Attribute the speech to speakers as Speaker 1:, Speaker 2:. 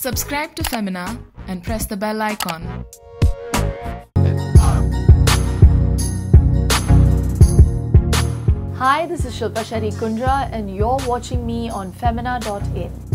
Speaker 1: Subscribe to Femina and press the bell icon.
Speaker 2: Hi, this is Shilpa Shetty Kundra, and you're watching me on Femina.in.